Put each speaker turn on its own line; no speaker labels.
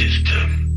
system.